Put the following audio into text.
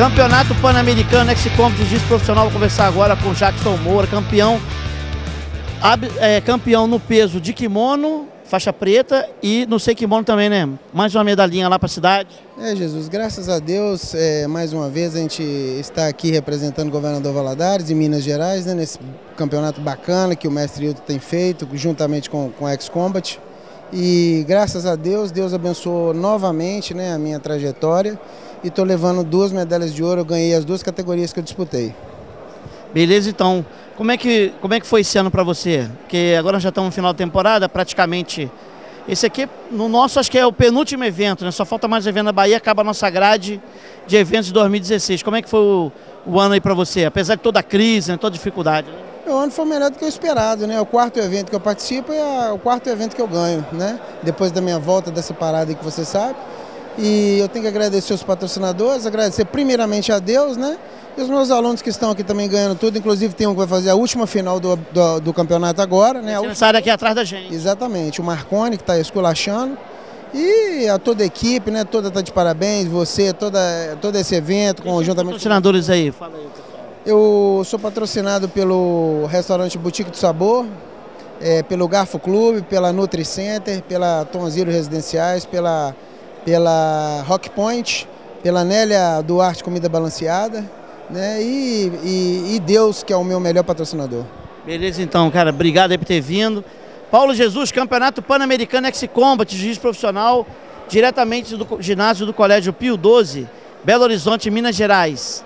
Campeonato Pan-Americano X-Com Jiu-Jitsu Profissional. Vou conversar agora com Jackson Moura, campeão, é, campeão no peso de kimono, faixa preta e no sei kimono também, né? Mais uma medalhinha lá pra cidade. É, Jesus, graças a Deus, é, mais uma vez a gente está aqui representando o governador Valadares em Minas Gerais, né, nesse campeonato bacana que o mestre Hilton tem feito, juntamente com, com a X-Combat. E graças a Deus, Deus abençoou novamente né, a minha trajetória e estou levando duas medalhas de ouro, eu ganhei as duas categorias que eu disputei. Beleza, então. Como é que, como é que foi esse ano pra você? Porque agora já estamos no final da temporada, praticamente. Esse aqui, no nosso, acho que é o penúltimo evento, né? Só falta mais evento na Bahia, acaba a nossa grade de eventos de 2016. Como é que foi o, o ano aí pra você? Apesar de toda a crise, né? toda a dificuldade. Né? O ano foi melhor do que eu esperado, né? É o quarto evento que eu participo e é o quarto evento que eu ganho, né? Depois da minha volta dessa parada aí que você sabe. E eu tenho que agradecer os patrocinadores, agradecer primeiramente a Deus, né? E os meus alunos que estão aqui também ganhando tudo, inclusive tem um que vai fazer a última final do, do, do campeonato agora, né? Você sai daqui atrás da gente. Exatamente, o Marconi que está esculachando. E a toda a equipe, né? Toda está de parabéns, você, toda, todo esse evento, conjuntamente. Patrocinadores aí, fala aí. Eu sou patrocinado pelo restaurante Boutique do Sabor, é, pelo Garfo Clube, pela Nutri Center, pela Tom Zero Residenciais, pela, pela Rock Point, pela Nélia Duarte Comida Balanceada, né? E, e, e Deus, que é o meu melhor patrocinador. Beleza, então, cara. Obrigado por ter vindo. Paulo Jesus, Campeonato Pan-Americano X-Combat, juiz profissional, diretamente do ginásio do Colégio Pio 12, Belo Horizonte, Minas Gerais.